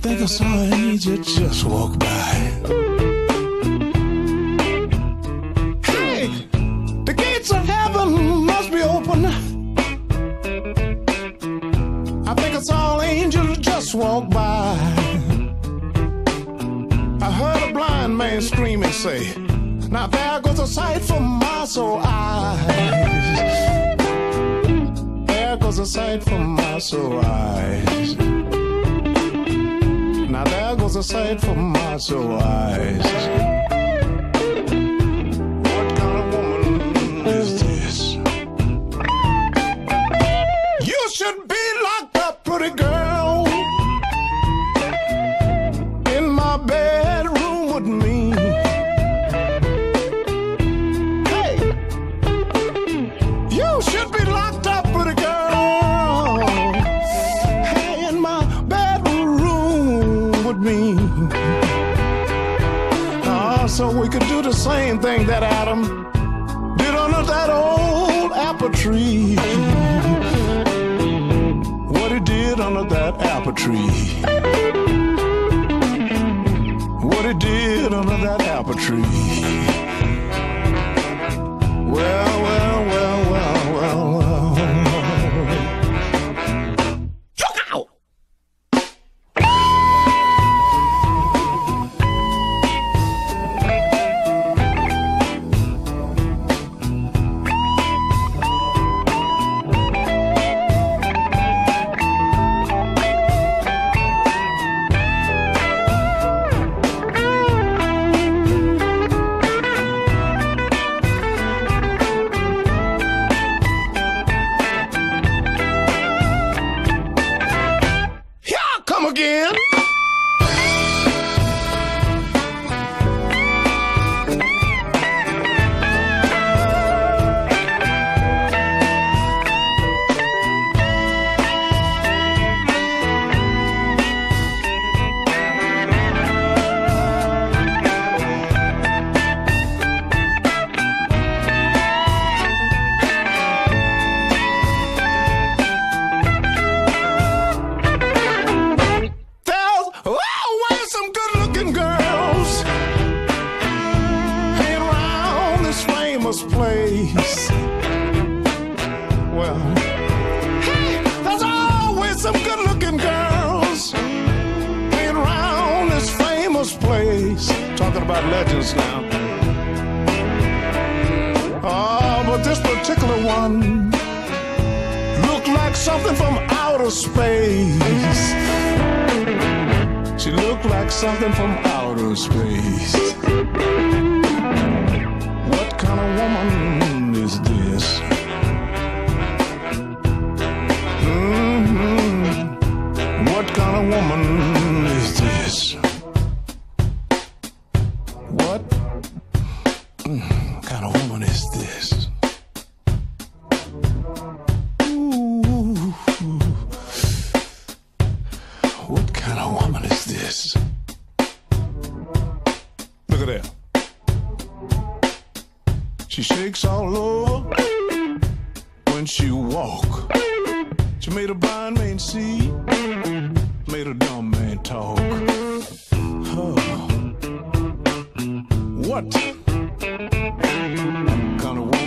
think I saw an angel just walk by. Hey, the gates of heaven must be open. I think I saw an angel just walk by. I heard a blind man scream and say, Now there goes a sight for my soul eyes. There goes a sight for my soul eyes. There a for my soul eyes. What kind of woman is this? You should be locked up, pretty girl, so we could do the same thing that Adam did under that old apple tree what he did under that apple tree. What he did under that apple tree. Well, again. Well, hey, there's always some good-looking girls hanging around this famous place. Talking about legends now. Oh, but this particular one looked like something from outer space. She looked like something from outer space. What kind of woman is this? Is this? What kind of woman is this? Look at that. She shakes all over when she walk. She made a blind man see, made a dumb man talk. Huh. What kind